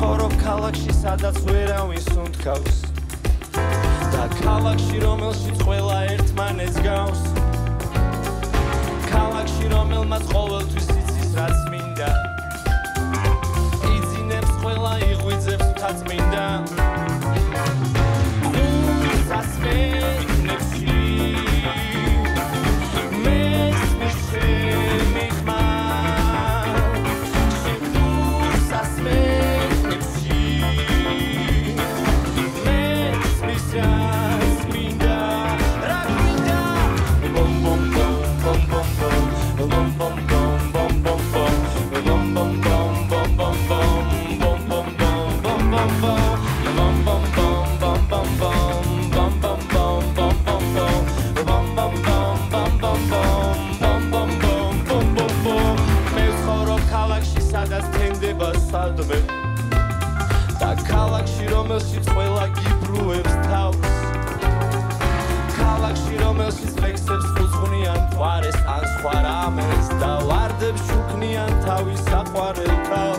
ქალაქში სადაც ვერავინ სუნთქავს და ქალაქში რომელშიც ყველა ერთმანეთს გავს. ქალაქში რომელმაც ყოველთვის იცის რაც მინდა. იძინებს ყველა იღვიძებს თაწმინდა სადმე. და ქალაქში რომელშიც ყველა გიბრუებს თავს. ქალაქში რომელშიც ლექსებს უძღვნიან თვარეს ან სხვა რამეს და ვარდებს შუქნიან თავის საყვარელ თავს